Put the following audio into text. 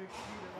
big speed.